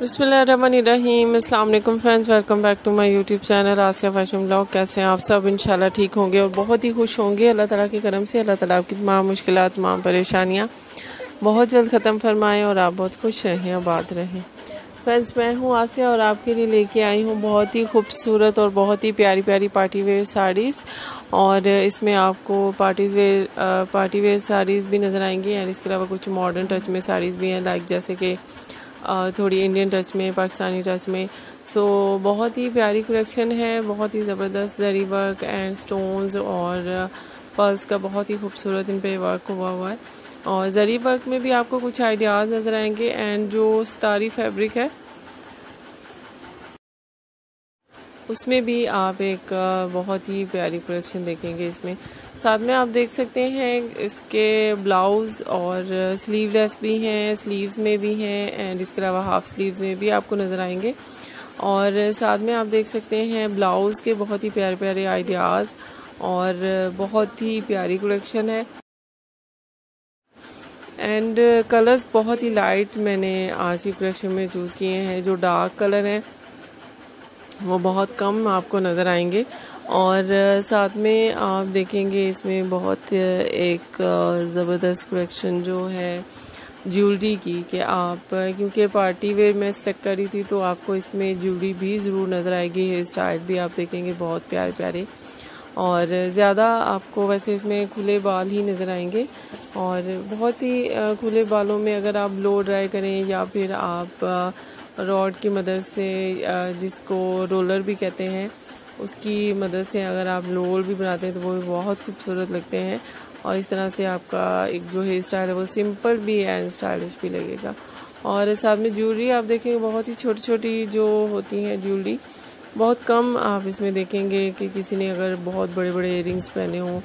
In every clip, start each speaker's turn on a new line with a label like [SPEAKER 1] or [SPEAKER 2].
[SPEAKER 1] बसमीम friends, welcome back to my YouTube channel Asiya fashion blog. कैसे हैं आप सब? इंशाल्लाह ठीक होंगे और बहुत ही खुश होंगे। अल्लाह ताला के करम से, अल्लाह ताला आपकी तमाम मुश्किल तमाम परेशानियाँ बहुत जल्द ख़त्म फरमाएँ और आप बहुत खुश रहें, आबाद रहें। फ्रेंड्स, मैं हूँ आसिया और आपके लिए लेके आई हूँ बहुत ही खूबसूरत और बहुत ही प्यारी प्यारी पार्टी वेयर साड़ीज़। और इसमें आपको parties wear party wear saris भी नज़र आएँगी। और इसके अलावा कुछ मॉडर्न टच में साड़ीज़ भी हैं लाइक जैसे कि थोड़ी इंडियन टच में पाकिस्तानी टच में। सो बहुत ही प्यारी कलेक्शन है, बहुत ही ज़बरदस्त जरी वर्क एंड स्टोन्स और पर्ल्स का बहुत ही खूबसूरत इन पे वर्क हुआ हुआ है। और जरी वर्क में भी आपको कुछ आइडियाज़ नज़र आएँगे एंड जो स्तारी फैब्रिक है उसमें भी आप एक बहुत ही प्यारी कलेक्शन देखेंगे इसमें। साथ में आप देख सकते हैं इसके ब्लाउज और स्लीवलेस भी हैं, स्लीव्स में भी हैं एंड इसके अलावा हाफ़ स्लीव्स में भी आपको नज़र आएँगे। और साथ में आप देख सकते हैं ब्लाउज के बहुत ही प्यारे प्यारे आइडियाज़ और बहुत ही प्यारी कलेक्शन है। एंड कलर्स बहुत ही लाइट मैंने आज की कलेक्शन में चूज़ किए हैं जो डार्क कलर हैं। वो बहुत कम आपको नज़र आएँगे। और साथ में आप देखेंगे इसमें बहुत एक ज़बरदस्त कलेक्शन जो है ज्वेलरी की कि आप क्योंकि पार्टी वेयर में सेलेक्ट करी थी तो आपको इसमें ज्वेलरी भी ज़रूर नज़र आएगी। हेयर स्टाइल भी आप देखेंगे बहुत प्यारे प्यारे और, ज़्यादा आपको वैसे इसमें खुले बाल ही नज़र आएँगे। और, बहुत ही खुले बालों में अगर आप लो ड्राई करें या फिर आप रॉड की मदद से जिसको रोलर भी कहते हैं, उसकी मदद से अगर आप लोल भी बनाते हैं तो वो भी बहुत खूबसूरत लगते हैं। और इस तरह से आपका एक जो हेयर स्टाइल है, वो सिंपल भी है एंड स्टाइलिश भी लगेगा। और साथ में ज्वेलरी आप देखेंगे, बहुत ही छोटी छोटी जो होती हैं ज्वेलरी बहुत कम आप इसमें देखेंगे कि किसी ने अगर बहुत बड़े बड़े इयरिंग्स पहने हों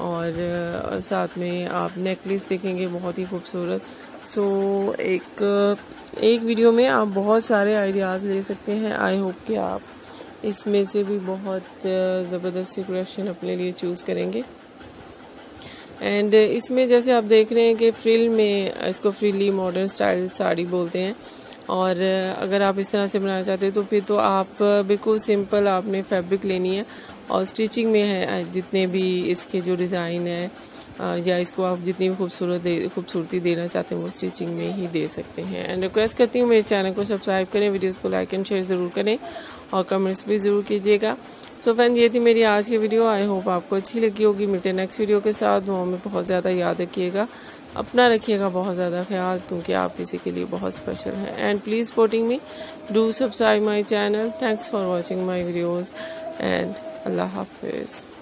[SPEAKER 1] और साथ में आप नेकलेस देखेंगे बहुत ही खूबसूरत। सो so, एक एक वीडियो में आप बहुत सारे आइडियाज़ ले सकते हैं। आई होप कि आप इसमें से भी बहुत ज़बरदस्त सी कलेक्शन अपने लिए चूज़ करेंगे। एंड इसमें जैसे आप देख रहे हैं कि फ्रिल में इसको फ्रीली मॉडर्न स्टाइल साड़ी बोलते हैं। और अगर आप इस तरह से बनाना चाहते हैं तो फिर तो आप बिल्कुल सिंपल आपने फैब्रिक लेनी है। और स्टिचिंग में है जितने भी इसके जो डिज़ाइन है या इसको आप जितनी भी खूबसूरत दे, खूबसूरती देना चाहते हैं, वो स्टिचिंग में ही दे सकते हैं। एंड रिक्वेस्ट करती हूँ, मेरे चैनल को सब्सक्राइब करें वीडियोस को लाइक एंड शेयर ज़रूर करें, और कमेंट्स भी ज़रूर कीजिएगा। सो फ्रेंड ये थी मेरी आज की वीडियो आई होप आपको अच्छी लगी होगी। मिलते नेक्स्ट वीडियो के साथ। वो हमें बहुत ज़्यादा याद रखिएगा। अपना रखिएगा बहुत ज़्यादा ख्याल, क्योंकि आप किसी के लिए बहुत स्पेशल हैं। And please supporting me do subscribe my channel thanks for watching my videos and अल्लाह हाफिज़